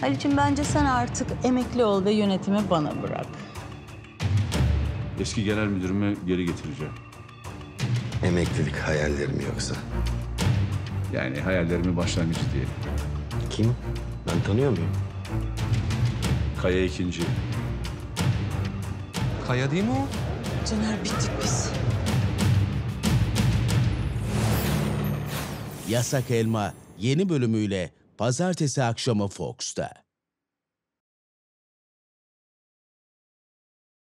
Halicim bence sen artık emekli ol ve yönetimi bana bırak. Eski genel müdürümü geri getireceğim. Emeklilik hayallerim yoksa. Yani hayallerimin başlangıcı diyelim. Kim? Ben tanıyor muyum? Kaya ikinci. Kaya değil mi o? Caner bittik biz. Yasak Elma yeni bölümüyle pazartesi akşamı Fox'ta.